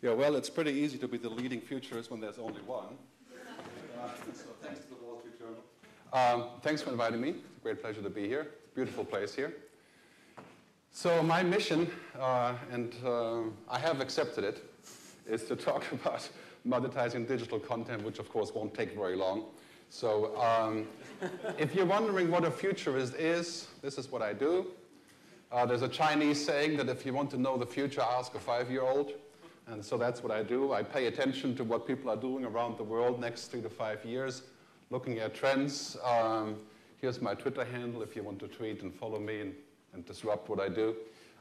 Yeah, well, it's pretty easy to be the leading futurist when there's only one. Uh, so thanks to the Wall Street Journal. Um, thanks for inviting me. It's a great pleasure to be here. Beautiful place here. So my mission, uh, and uh, I have accepted it, is to talk about monetizing digital content, which of course won't take very long. So um, if you're wondering what a futurist is, this is what I do. Uh, there's a Chinese saying that if you want to know the future, ask a five-year-old. And so that's what I do. I pay attention to what people are doing around the world next three to five years, looking at trends. Um, here's my Twitter handle if you want to tweet and follow me and, and disrupt what I do.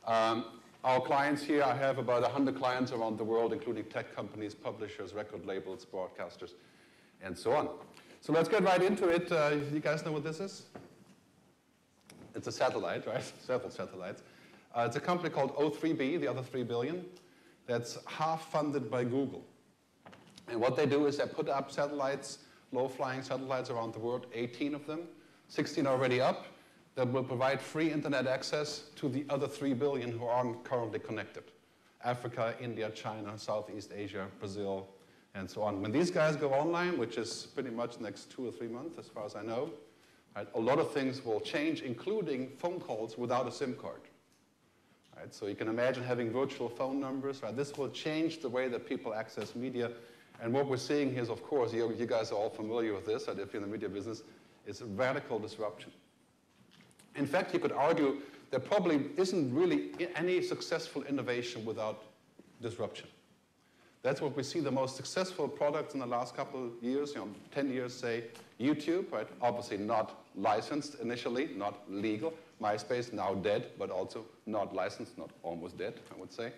Um, our clients here, I have about 100 clients around the world, including tech companies, publishers, record labels, broadcasters, and so on. So let's get right into it. Uh, you guys know what this is? It's a satellite, right? Several satellites. Uh, it's a company called O3b, the other 3 billion that's half funded by Google. And what they do is they put up satellites, low-flying satellites around the world, 18 of them, 16 already up, that will provide free internet access to the other 3 billion who aren't currently connected. Africa, India, China, Southeast Asia, Brazil, and so on. When these guys go online, which is pretty much next two or three months as far as I know, right, a lot of things will change, including phone calls without a SIM card. Right? So you can imagine having virtual phone numbers. Right? This will change the way that people access media. And what we're seeing here is, of course, you, you guys are all familiar with this, that if you're in the media business, it's radical disruption. In fact, you could argue there probably isn't really any successful innovation without disruption. That's what we see the most successful products in the last couple of years, you know, 10 years, say, YouTube, right? Obviously not licensed initially, not legal. MySpace, now dead, but also not licensed, not almost dead, I would say.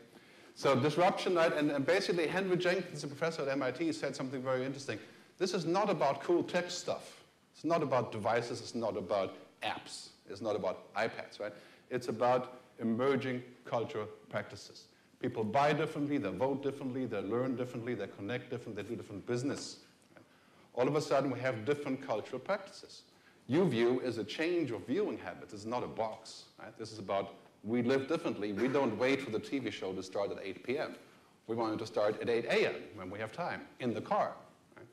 So disruption, right? And, and basically Henry Jenkins, a professor at MIT, said something very interesting. This is not about cool tech stuff. It's not about devices. It's not about apps. It's not about iPads, right? It's about emerging cultural practices. People buy differently, they vote differently, they learn differently, they connect differently, they do different business. All of a sudden, we have different cultural practices. YouView is a change of viewing habits. It's not a box. Right? This is about we live differently. We don't wait for the TV show to start at 8 p.m. We want it to start at 8 a.m. when we have time, in the car. Right?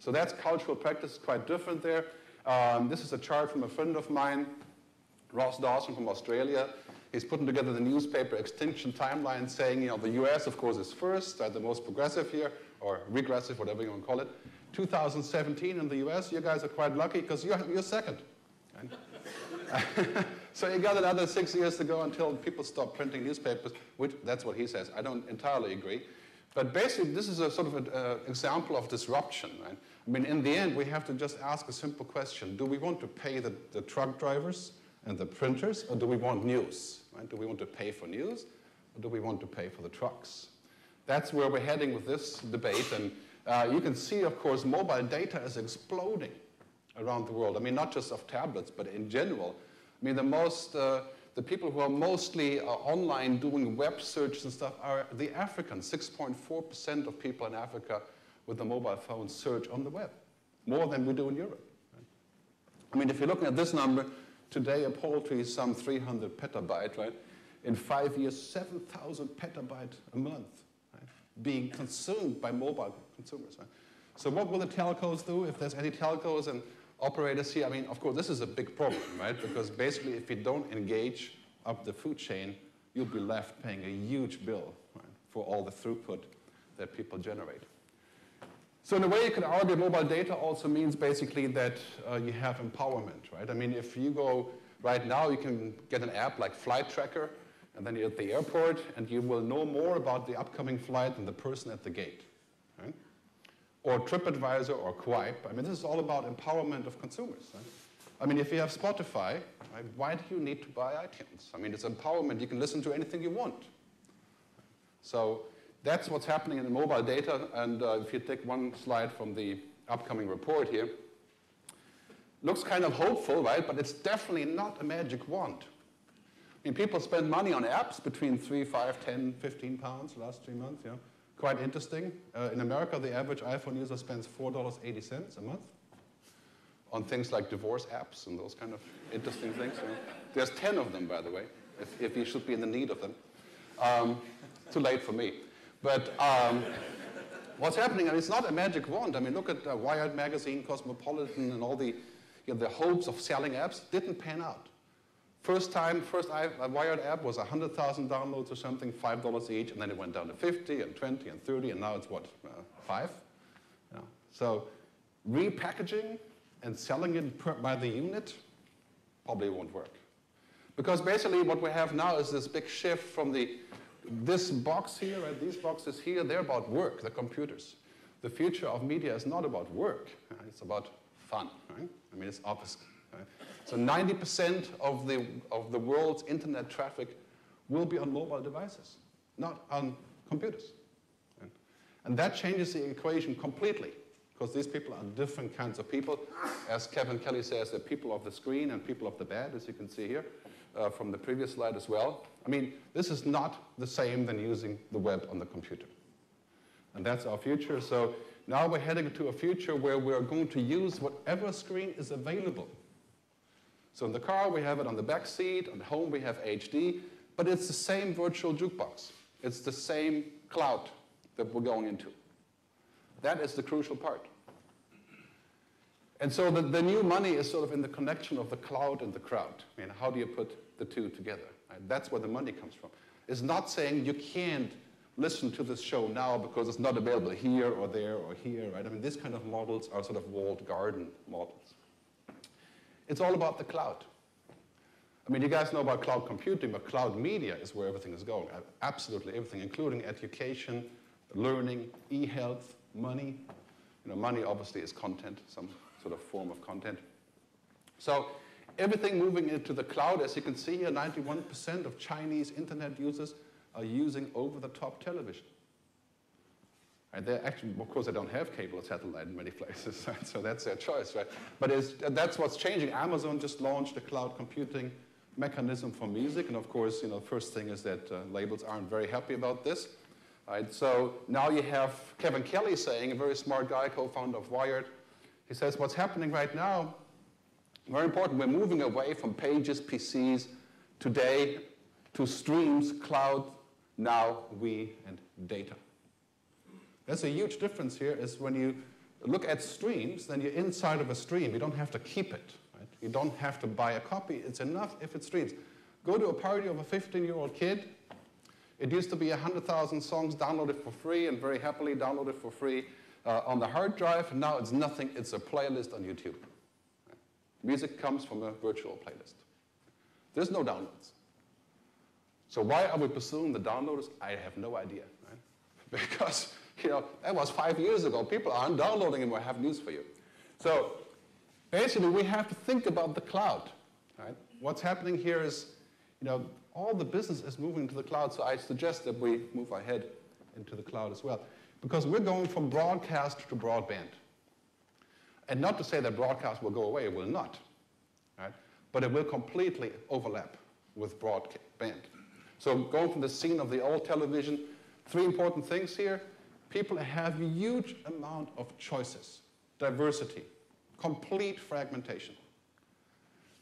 So that's cultural practice, quite different there. Um, this is a chart from a friend of mine, Ross Dawson from Australia. He's putting together the newspaper extinction timeline saying, you know, the US, of course, is first, uh, the most progressive here, or regressive, whatever you want to call it. 2017 in the US, you guys are quite lucky because you're, you're second. so you got another six years to go until people stop printing newspapers, which that's what he says. I don't entirely agree. But basically, this is a sort of an uh, example of disruption. Right? I mean, in the end, we have to just ask a simple question. Do we want to pay the, the truck drivers and the printers, or do we want news? Right? Do we want to pay for news, or do we want to pay for the trucks? That's where we're heading with this debate. And uh, you can see, of course, mobile data is exploding around the world. I mean, not just of tablets, but in general. I mean, the most, uh, the people who are mostly uh, online doing web search and stuff are the Africans. 6.4% of people in Africa with a mobile phone search on the web, more than we do in Europe. Right? I mean, if you're looking at this number, today a poultry is some 300 petabyte, right? In five years, 7,000 petabyte a month being consumed by mobile consumers. Right? So what will the telcos do if there's any telcos and operators here? I mean, of course, this is a big problem, right? Because basically, if you don't engage up the food chain, you'll be left paying a huge bill right, for all the throughput that people generate. So in a way, you could argue mobile data also means basically that uh, you have empowerment, right? I mean, if you go right now, you can get an app like Flight Tracker, and then you're at the airport, and you will know more about the upcoming flight than the person at the gate. Right? Or TripAdvisor or Quip. I mean, this is all about empowerment of consumers. Right? I mean, if you have Spotify, right, why do you need to buy iTunes? I mean, it's empowerment. You can listen to anything you want. So that's what's happening in the mobile data. And uh, if you take one slide from the upcoming report here, looks kind of hopeful, right? But it's definitely not a magic wand. I mean, people spend money on apps between 3, 5, 10, 15 pounds last three months, yeah. Quite interesting. Uh, in America, the average iPhone user spends $4.80 a month on things like divorce apps and those kind of interesting things. You know. There's 10 of them, by the way, if, if you should be in the need of them. Um, too late for me. But um, what's happening, and it's not a magic wand. I mean, look at uh, Wired Magazine, Cosmopolitan, and all the, you know, the hopes of selling apps didn't pan out. First time, first Wired app was 100,000 downloads or something, $5 each, and then it went down to 50 and 20 and 30, and now it's what, uh, five? Yeah. So repackaging and selling it per, by the unit probably won't work. Because basically what we have now is this big shift from the, this box here and these boxes here, they're about work, the computers. The future of media is not about work, it's about fun, right? I mean, it's obvious. Right? So 90% of the, of the world's internet traffic will be on mobile devices, not on computers. And that changes the equation completely because these people are different kinds of people. As Kevin Kelly says, they're people of the screen and people of the bed, as you can see here uh, from the previous slide as well. I mean, this is not the same than using the web on the computer. And that's our future. So now we're heading to a future where we're going to use whatever screen is available. So in the car, we have it on the back seat. At home, we have HD. But it's the same virtual jukebox. It's the same cloud that we're going into. That is the crucial part. And so the, the new money is sort of in the connection of the cloud and the crowd. I mean, how do you put the two together? Right? That's where the money comes from. It's not saying you can't listen to this show now because it's not available here or there or here, right? I mean, these kind of models are sort of walled garden models. It's all about the cloud. I mean, you guys know about cloud computing, but cloud media is where everything is going. Absolutely everything, including education, learning, e-health, money. You know, money obviously is content, some sort of form of content. So everything moving into the cloud, as you can see here, 91% of Chinese internet users are using over-the-top television. They actually, of course, they don't have cable or satellite in many places, right? so that's their choice, right? But that's what's changing. Amazon just launched a cloud computing mechanism for music, and of course, you know, first thing is that uh, labels aren't very happy about this. Right? So now you have Kevin Kelly saying, a very smart guy, co-founder of Wired, he says what's happening right now, very important, we're moving away from pages, PCs, today, to streams, cloud, now, we, and data. There's a huge difference here is when you look at streams, then you're inside of a stream. You don't have to keep it. Right? You don't have to buy a copy. It's enough if it streams. Go to a party of a 15-year-old kid. It used to be 100,000 songs downloaded for free and very happily downloaded for free uh, on the hard drive. Now it's nothing, it's a playlist on YouTube. Music comes from a virtual playlist. There's no downloads. So why are we pursuing the downloaders? I have no idea. Right? Because you know that was five years ago. People aren't downloading anymore. I have news for you. So basically, we have to think about the cloud. Right? What's happening here is, you know, all the business is moving to the cloud. So I suggest that we move ahead into the cloud as well because we're going from broadcast to broadband. And not to say that broadcast will go away, it will not. Right? But it will completely overlap with broadband. So going from the scene of the old television, three important things here. People have a huge amount of choices, diversity, complete fragmentation.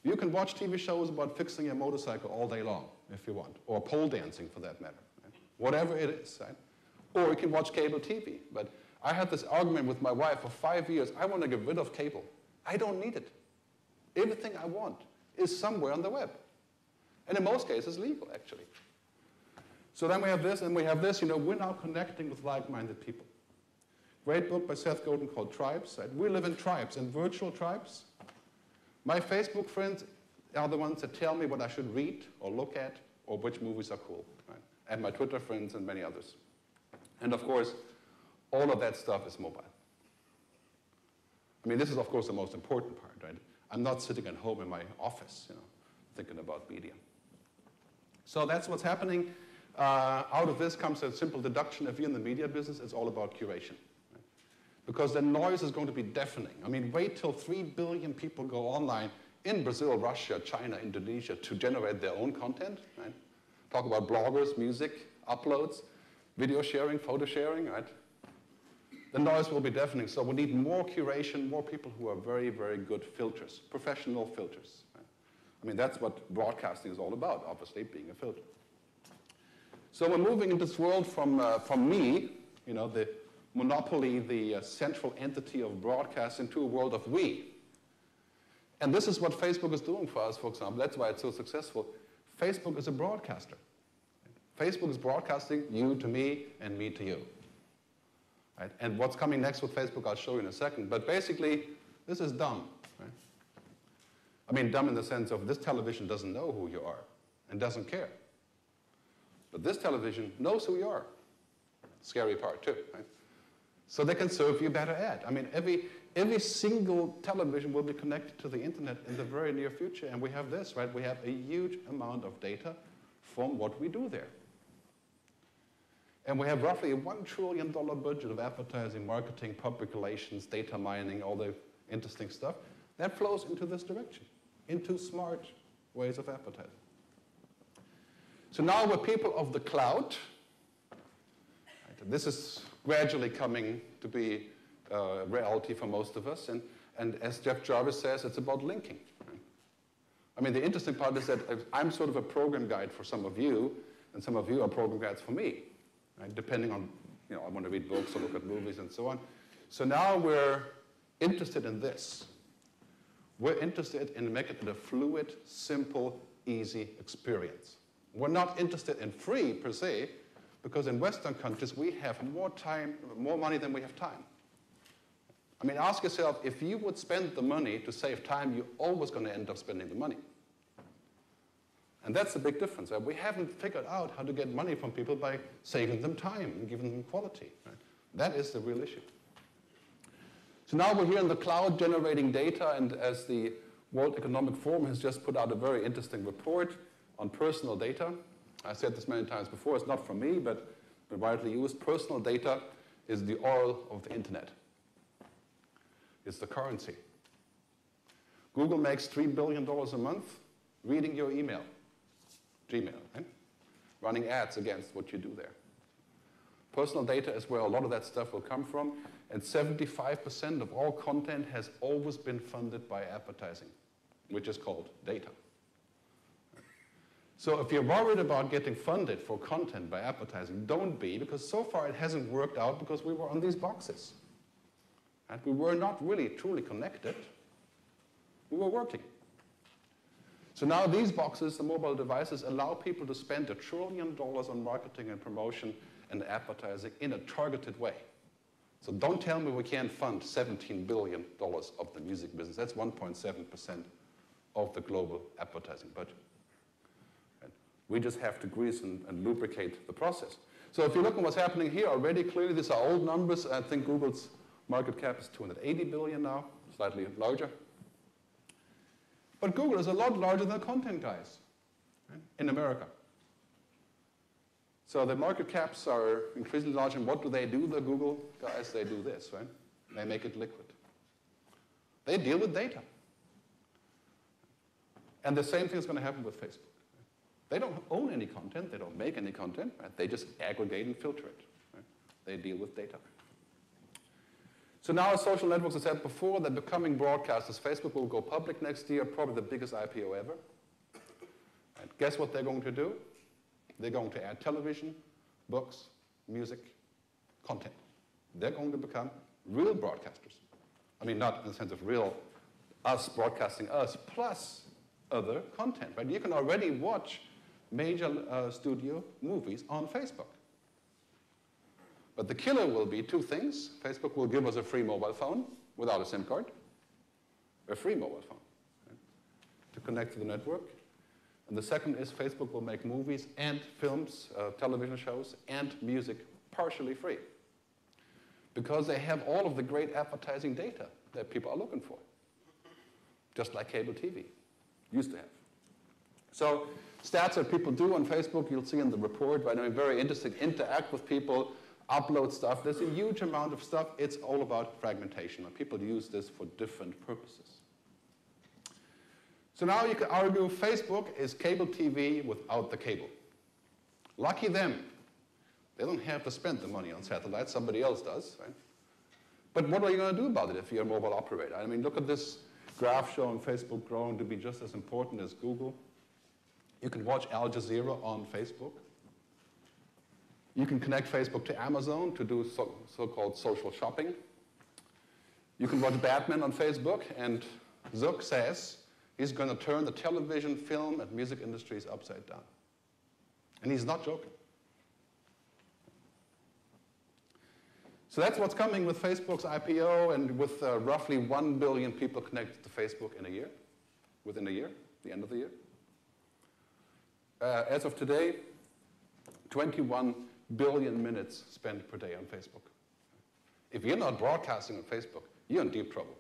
You can watch TV shows about fixing a motorcycle all day long if you want, or pole dancing for that matter. Right? Whatever it is, right? Or you can watch cable TV. But I had this argument with my wife for five years. I want to get rid of cable. I don't need it. Everything I want is somewhere on the web. And in most cases, legal, actually. So then we have this, and we have this. You know, we're now connecting with like-minded people. Great book by Seth Godin called Tribes. We live in tribes, in virtual tribes. My Facebook friends are the ones that tell me what I should read or look at or which movies are cool. Right? And my Twitter friends and many others. And of course, all of that stuff is mobile. I mean, this is, of course, the most important part, right? I'm not sitting at home in my office, you know, thinking about media. So that's what's happening. Uh, out of this comes a simple deduction. If you're in the media business, it's all about curation. Because the noise is going to be deafening. I mean, wait till 3 billion people go online in Brazil, Russia, China, Indonesia to generate their own content. Right? Talk about bloggers, music, uploads video sharing, photo sharing, right? The noise will be deafening, so we need more curation, more people who are very, very good filters, professional filters. Right? I mean, that's what broadcasting is all about, obviously, being a filter. So we're moving in this world from, uh, from me, you know, the monopoly, the uh, central entity of broadcast, into a world of we. And this is what Facebook is doing for us, for example. That's why it's so successful. Facebook is a broadcaster. Facebook is broadcasting you to me and me to you. Right? And what's coming next with Facebook, I'll show you in a second. But basically, this is dumb. Right? I mean, dumb in the sense of this television doesn't know who you are and doesn't care. But this television knows who you are. Scary part, too. Right? So they can serve you better ad. I mean, every, every single television will be connected to the internet in the very near future. And we have this, right? We have a huge amount of data from what we do there. And we have roughly a $1 trillion budget of advertising, marketing, public relations, data mining, all the interesting stuff. That flows into this direction, into smart ways of advertising. So now we're people of the cloud. This is gradually coming to be uh, reality for most of us. And, and as Jeff Jarvis says, it's about linking. I mean, the interesting part is that I'm sort of a program guide for some of you, and some of you are program guides for me right? depending on, you know, I want to read books or look at movies and so on. So now we're interested in this. We're interested in making it a fluid, simple, easy experience. We're not interested in free per se, because in Western countries we have more time, more money than we have time. I mean, ask yourself, if you would spend the money to save time, you're always going to end up spending the money. And that's the big difference. Right? We haven't figured out how to get money from people by saving them time and giving them quality. Right? That is the real issue. So now we're here in the cloud generating data, and as the World Economic Forum has just put out a very interesting report on personal data. I said this many times before, it's not from me, but widely used. Personal data is the oil of the internet. It's the currency. Google makes $3 billion a month reading your email. Gmail, right? running ads against what you do there. Personal data is where a lot of that stuff will come from, and 75% of all content has always been funded by advertising, which is called data. So if you're worried about getting funded for content by advertising, don't be, because so far it hasn't worked out because we were on these boxes. And we were not really truly connected. We were working. So now these boxes, the mobile devices, allow people to spend a trillion dollars on marketing and promotion and advertising in a targeted way. So don't tell me we can't fund $17 billion of the music business. That's 1.7% of the global advertising budget. We just have to grease and, and lubricate the process. So if you look at what's happening here already, clearly these are old numbers. I think Google's market cap is 280 billion now, slightly larger. But Google is a lot larger than content guys right, in America. So the market caps are increasingly large, and what do they do, the Google guys? They do this, right? They make it liquid. They deal with data. And the same thing is going to happen with Facebook. They don't own any content, they don't make any content, right? they just aggregate and filter it. Right? They deal with data. So now as social networks, I said before, they're becoming broadcasters. Facebook will go public next year, probably the biggest IPO ever. And guess what they're going to do? They're going to add television, books, music, content. They're going to become real broadcasters. I mean, not in the sense of real us broadcasting us, plus other content, right? You can already watch major uh, studio movies on Facebook. But the killer will be two things. Facebook will give us a free mobile phone without a SIM card, a free mobile phone right, to connect to the network. And the second is Facebook will make movies and films, uh, television shows, and music partially free. Because they have all of the great advertising data that people are looking for. Just like cable TV used to have. So stats that people do on Facebook, you'll see in the report, right? I mean, very interesting, interact with people, upload stuff. There's a huge amount of stuff. It's all about fragmentation, and people use this for different purposes. So now you can argue Facebook is cable TV without the cable. Lucky them. They don't have to spend the money on satellite, somebody else does, right? But what are you going to do about it if you're a mobile operator? I mean, look at this graph showing Facebook growing to be just as important as Google. You can watch Al Jazeera on Facebook. You can connect Facebook to Amazon to do so, so-called social shopping. You can watch Batman on Facebook, and Zuck says he's going to turn the television, film, and music industries upside down. And he's not joking. So that's what's coming with Facebook's IPO and with uh, roughly 1 billion people connected to Facebook in a year, within a year, the end of the year. Uh, as of today, 21 billion minutes spent per day on Facebook. If you're not broadcasting on Facebook, you're in deep trouble.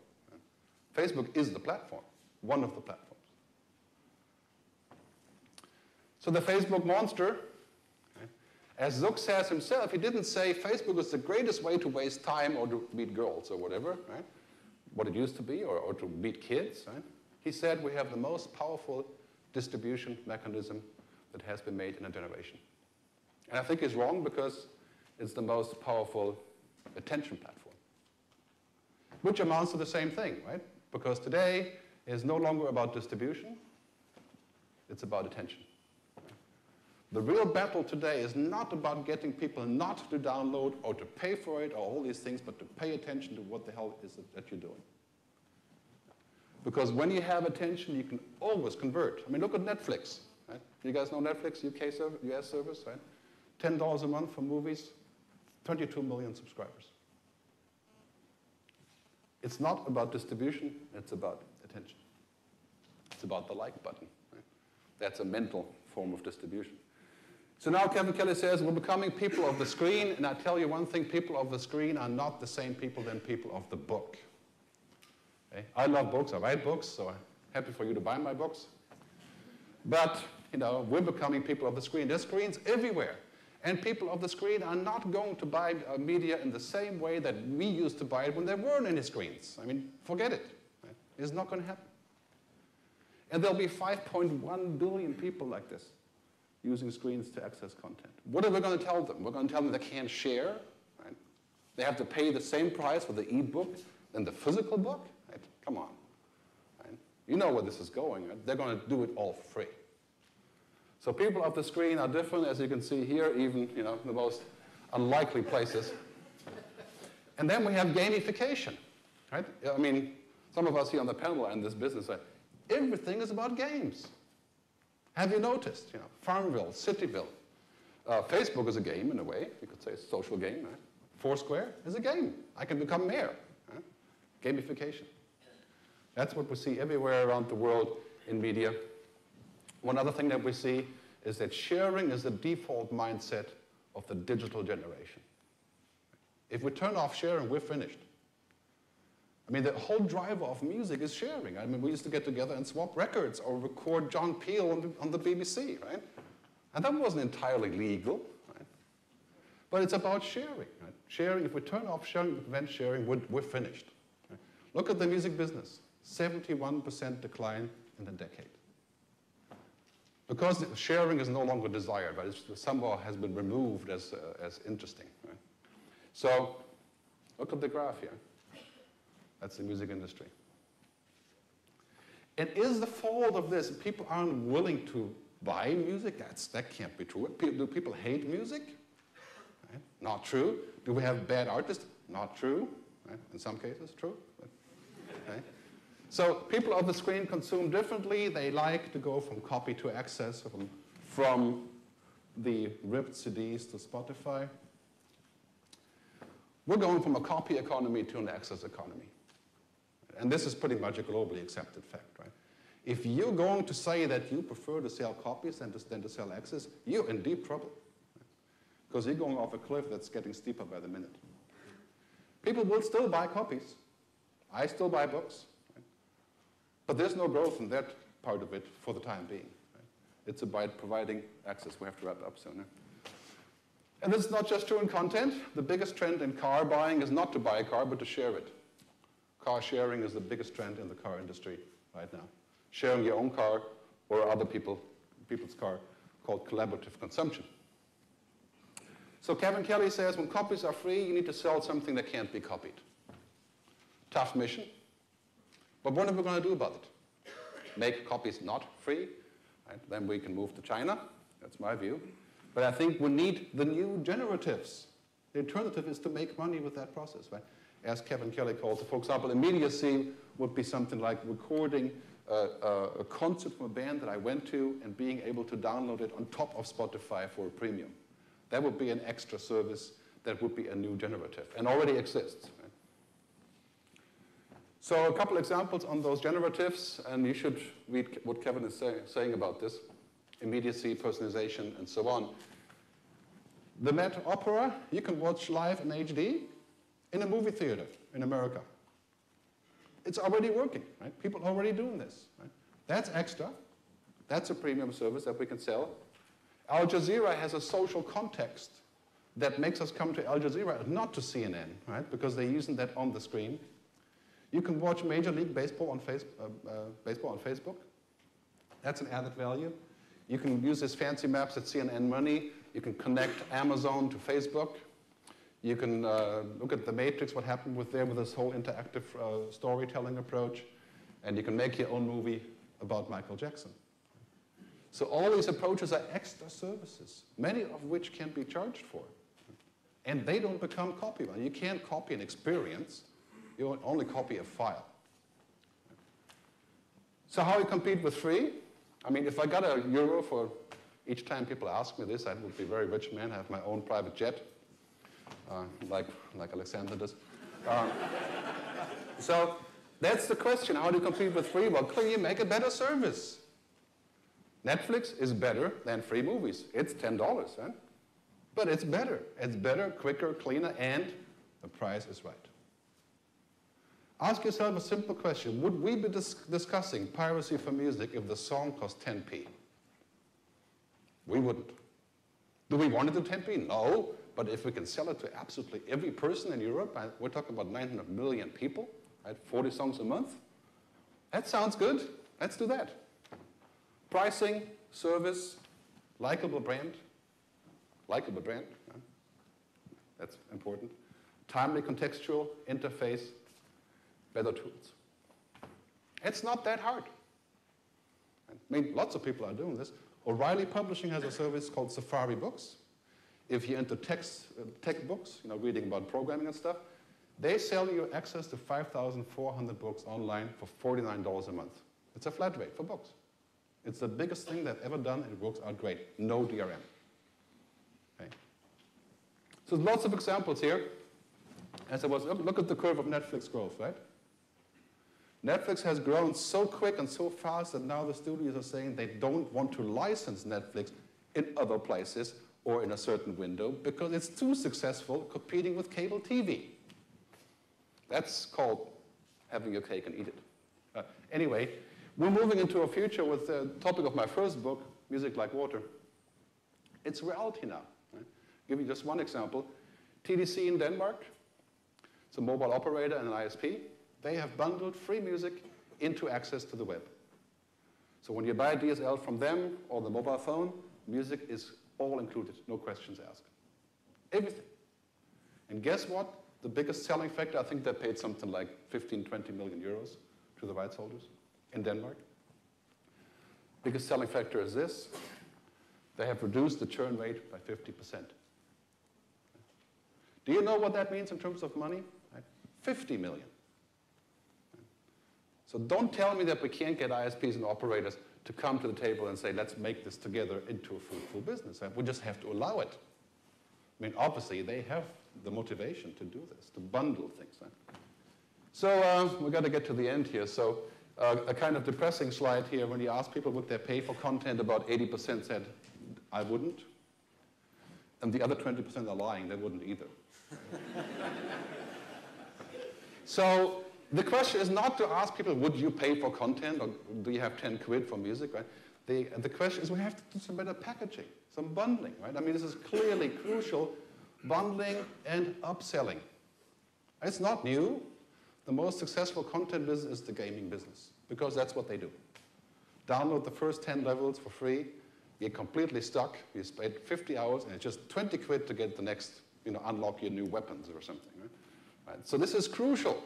Facebook is the platform, one of the platforms. So the Facebook monster, as Zuck says himself, he didn't say Facebook is the greatest way to waste time or to meet girls or whatever, right? What it used to be, or, or to meet kids, right? He said we have the most powerful distribution mechanism that has been made in a generation. And I think he's wrong because it's the most powerful attention platform, which amounts to the same thing, right? Because today is no longer about distribution, it's about attention. The real battle today is not about getting people not to download or to pay for it or all these things, but to pay attention to what the hell is it that you're doing. Because when you have attention, you can always convert. I mean, look at Netflix. You guys know Netflix, UK service, US service, right? $10 a month for movies, 22 million subscribers. It's not about distribution, it's about attention. It's about the like button. Right? That's a mental form of distribution. So now Kevin Kelly says we're becoming people of the screen, and I tell you one thing, people of the screen are not the same people than people of the book. Okay? I love books, I write books, so I'm happy for you to buy my books. But, you know, we're becoming people of the screen. There's screens everywhere. And people of the screen are not going to buy uh, media in the same way that we used to buy it when there weren't any screens. I mean, forget it. It's not going to happen. And there'll be 5.1 billion people like this using screens to access content. What are we going to tell them? We're going to tell them they can't share. Right? They have to pay the same price for the e-book than the physical book. Right? Come on. You know where this is going. They're going to do it all free. So people off the screen are different, as you can see here, even you know the most unlikely places. And then we have gamification, right? I mean, some of us here on the panel are in this business. Everything is about games. Have you noticed? You know, Farmville, Cityville. Uh, Facebook is a game in a way. You could say it's a social game. Right? Foursquare is a game. I can become mayor. Right? Gamification. That's what we see everywhere around the world in media. One other thing that we see is that sharing is the default mindset of the digital generation. If we turn off sharing, we're finished. I mean, the whole driver of music is sharing. I mean, we used to get together and swap records or record John Peel on the, on the BBC, right? And that wasn't entirely legal, right? But it's about sharing, right? Sharing, if we turn off sharing, prevent sharing, we're, we're finished. Right? Look at the music business 71% decline in a decade. Because sharing is no longer desired, but it somehow has been removed as, uh, as interesting. Right? So, look at the graph here. That's the music industry. And is the fault of this people aren't willing to buy music? That's, that can't be true. Do people hate music? Right? Not true. Do we have bad artists? Not true. Right? In some cases, true. Okay. So people on the screen consume differently. They like to go from copy to access, from, from the ripped CDs to Spotify. We're going from a copy economy to an access economy. And this is pretty much a globally accepted fact, right? If you're going to say that you prefer to sell copies than to, than to sell access, you're in deep trouble. Because you're going off a cliff that's getting steeper by the minute. People will still buy copies. I still buy books. But there's no growth in that part of it for the time being. Right? It's about providing access. We have to wrap up soon. And this is not just true in content. The biggest trend in car buying is not to buy a car, but to share it. Car sharing is the biggest trend in the car industry right now. Sharing your own car or other people, people's car, called collaborative consumption. So Kevin Kelly says when copies are free, you need to sell something that can't be copied. Tough mission. But what are we going to do about it? Make copies not free? Right? Then we can move to China. That's my view. But I think we need the new generatives. The alternative is to make money with that process, right? As Kevin Kelly calls it. For example, immediacy would be something like recording a concert from a band that I went to and being able to download it on top of Spotify for a premium. That would be an extra service that would be a new generative and already exists. So a couple examples on those generatives, and you should read what Kevin is say, saying about this. Immediacy, personalization, and so on. The Met Opera, you can watch live in HD in a movie theater in America. It's already working, right? People are already doing this. Right? That's extra. That's a premium service that we can sell. Al Jazeera has a social context that makes us come to Al Jazeera, not to CNN, right? Because they're using that on the screen. You can watch Major League Baseball on, face, uh, uh, baseball on Facebook. That's an added value. You can use these fancy maps at CNN Money. You can connect Amazon to Facebook. You can uh, look at the Matrix, what happened with there with this whole interactive uh, storytelling approach, and you can make your own movie about Michael Jackson. So all these approaches are extra services, many of which can be charged for. And they don't become copyright. You can't copy an experience, you only copy a file. So how we compete with free? I mean, if I got a euro for each time people ask me this, I would be a very rich man, have my own private jet uh, like, like Alexander does. Um, so that's the question. How do you compete with free? Well, clearly you make a better service. Netflix is better than free movies. It's $10, right? But it's better. It's better, quicker, cleaner, and the price is right. Ask yourself a simple question. Would we be dis discussing piracy for music if the song cost 10p? We wouldn't. Do we want it to 10p? No. But if we can sell it to absolutely every person in Europe, we're talking about 900 million people, right? 40 songs a month. That sounds good. Let's do that. Pricing, service, likable brand. Likable brand. That's important. Timely contextual interface, better tools. It's not that hard. I mean, lots of people are doing this. O'Reilly Publishing has a service called Safari Books if you're into text, uh, tech books, you know, reading about programming and stuff, they sell you access to 5,400 books online for $49 a month. It's a flat rate for books. It's the biggest thing they've ever done, and it works out great. No DRM. Okay. So there's lots of examples here. As I was, look at the curve of Netflix growth, right? Netflix has grown so quick and so fast that now the studios are saying they don't want to license Netflix in other places or in a certain window because it's too successful competing with cable TV. That's called having your cake and eat it. Uh, anyway, we're moving into a future with the topic of my first book, Music Like Water. It's reality now. Right? Give you just one example. TDC in Denmark, it's a mobile operator and an ISP. They have bundled free music into access to the web. So when you buy a DSL from them or the mobile phone, music is all included, no questions asked. Everything. And guess what? The biggest selling factor, I think they paid something like 15, 20 million euros to the rights holders in Denmark. Biggest selling factor is this. They have reduced the churn rate by 50%. Do you know what that means in terms of money? 50 million. So don't tell me that we can't get ISPs and operators to come to the table and say, let's make this together into a fruitful business. We just have to allow it. I mean, obviously, they have the motivation to do this, to bundle things. Right? So uh, we've got to get to the end here. So uh, a kind of depressing slide here. When you ask people would they pay for content, about 80% said, I wouldn't. And the other 20% are lying, they wouldn't either. so the question is not to ask people, would you pay for content or do you have 10 quid for music, right? The, the question is we have to do some better packaging, some bundling, right? I mean, this is clearly crucial, bundling and upselling. It's not new. The most successful content business is the gaming business because that's what they do. Download the first 10 levels for free, get completely stuck, you spend 50 hours and it's just 20 quid to get the next, you know, unlock your new weapons or something, right? right? So this is crucial.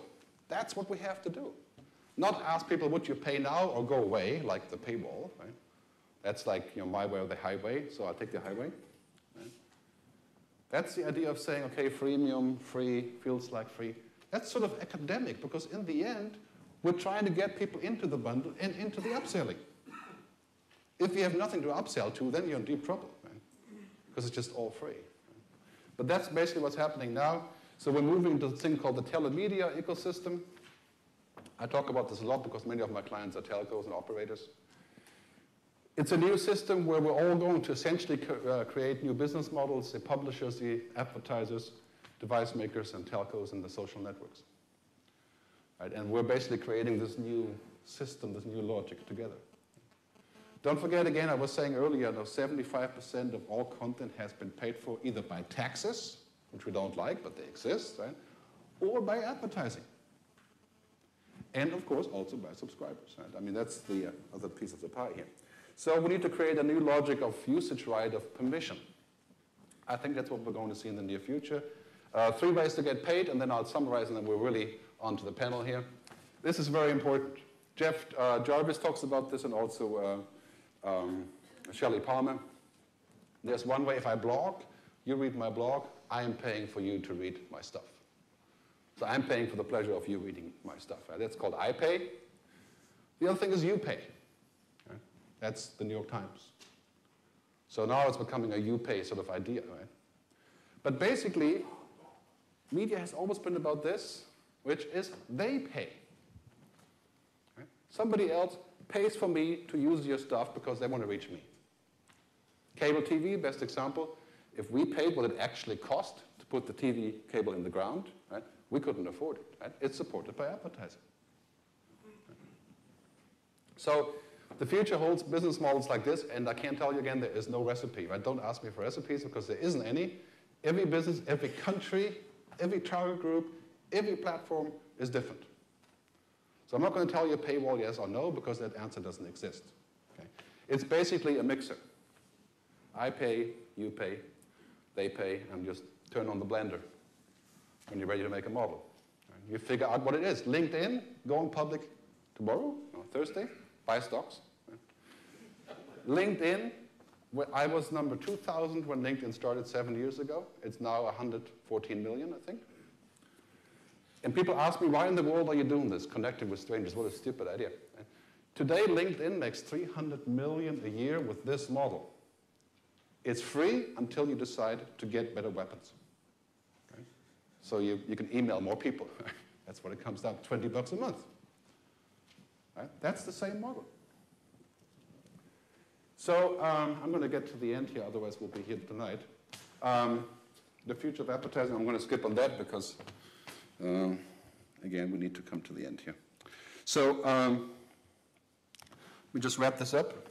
That's what we have to do. Not ask people, would you pay now or go away, like the paywall, right? That's like, you know, my way or the highway, so I'll take the highway. That's the idea of saying, okay, freemium, free, feels like free. That's sort of academic because in the end, we're trying to get people into the bundle and into the upselling. If you have nothing to upsell to, then you're in deep trouble, right? because it's just all free. But that's basically what's happening now. So we're moving to a thing called the telemedia ecosystem. I talk about this a lot because many of my clients are telcos and operators. It's a new system where we're all going to essentially uh, create new business models, the publishers, the advertisers, device makers, and telcos and the social networks. Right? And we're basically creating this new system, this new logic together. Don't forget again, I was saying earlier that 75% of all content has been paid for either by taxes, which we don't like, but they exist, right? Or by advertising. And of course, also by subscribers. Right? I mean, that's the uh, other piece of the pie here. So we need to create a new logic of usage right of permission. I think that's what we're going to see in the near future. Uh, three ways to get paid, and then I'll summarize, and then we're really onto the panel here. This is very important. Jeff uh, Jarvis talks about this, and also uh, um, Shelley Palmer. There's one way, if I blog, you read my blog, I am paying for you to read my stuff. So I'm paying for the pleasure of you reading my stuff. Right? That's called I pay. The other thing is you pay. Right? That's the New York Times. So now it's becoming a you pay sort of idea, right? But basically, media has always been about this, which is they pay. Right? Somebody else pays for me to use your stuff because they want to reach me. Cable TV, best example. If we paid what it actually cost to put the TV cable in the ground, right, we couldn't afford it. Right? It's supported by advertising. So the future holds business models like this, and I can't tell you again, there is no recipe. Right? Don't ask me for recipes because there isn't any. Every business, every country, every target group, every platform is different. So I'm not going to tell you paywall yes or no because that answer doesn't exist. Okay? It's basically a mixer. I pay, you pay, they pay, and just turn on the blender when you're ready to make a model. You figure out what it is. LinkedIn, going public tomorrow, or Thursday, buy stocks. LinkedIn, I was number 2,000 when LinkedIn started seven years ago. It's now 114 million, I think. And people ask me, why in the world are you doing this, connecting with strangers? What a stupid idea. Today, LinkedIn makes 300 million a year with this model. It's free until you decide to get better weapons. So you, you can email more people. That's what it comes down to, 20 bucks a month. Right? That's the same model. So um, I'm going to get to the end here, otherwise we'll be here tonight. Um, the future of advertising, I'm going to skip on that because, um, again, we need to come to the end here. So um, let me just wrap this up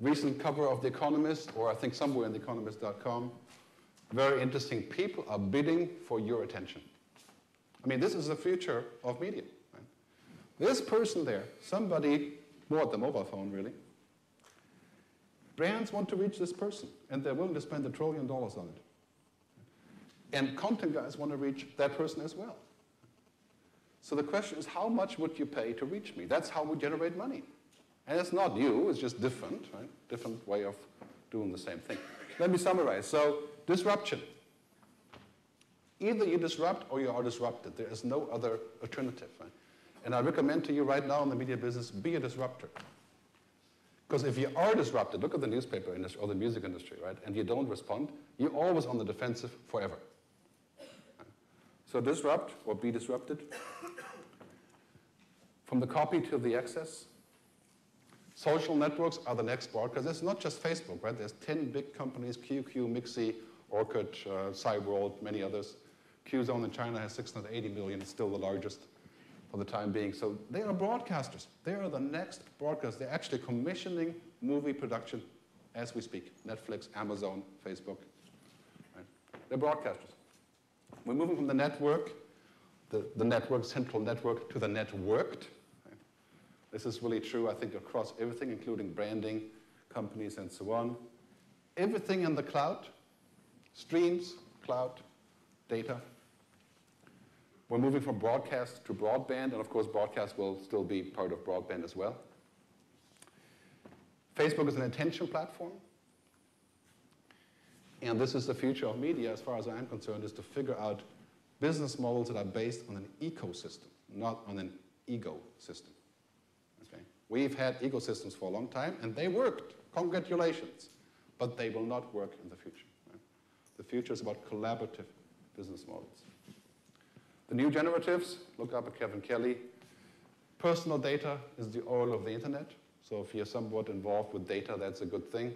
recent cover of The Economist, or I think somewhere in theeconomist.com. Very interesting. People are bidding for your attention. I mean, this is the future of media. Right? This person there, somebody bought the mobile phone, really. Brands want to reach this person, and they're willing to spend a trillion dollars on it. And content guys want to reach that person as well. So the question is, how much would you pay to reach me? That's how we generate money. And it's not new, it's just different, right? Different way of doing the same thing. Let me summarize. So, disruption. Either you disrupt or you are disrupted. There is no other alternative. Right? And I recommend to you right now in the media business, be a disruptor. Because if you are disrupted, look at the newspaper industry or the music industry, right? And you don't respond, you're always on the defensive forever. So disrupt or be disrupted. From the copy to the access, Social networks are the next broadcast. It's not just Facebook, right? There's 10 big companies, QQ, Mixi, Orkut, uh, Cyworld, many others. Qzone in China has 680 million, it's still the largest for the time being. So they are broadcasters. They are the next broadcasters. They're actually commissioning movie production as we speak. Netflix, Amazon, Facebook. Right? They're broadcasters. We're moving from the network, the, the network, central network, to the networked. This is really true, I think, across everything, including branding, companies, and so on. Everything in the cloud, streams, cloud, data. We're moving from broadcast to broadband, and of course, broadcast will still be part of broadband as well. Facebook is an attention platform. And this is the future of media, as far as I'm concerned, is to figure out business models that are based on an ecosystem, not on an ego system. We've had ecosystems for a long time, and they worked. Congratulations. But they will not work in the future. Right? The future is about collaborative business models. The new generatives, look up at Kevin Kelly. Personal data is the oil of the internet. So if you're somewhat involved with data, that's a good thing.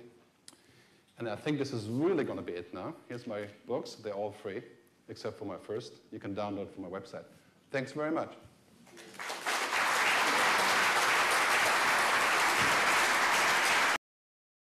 And I think this is really going to be it now. Here's my books. They're all free, except for my first. You can download from my website. Thanks very much.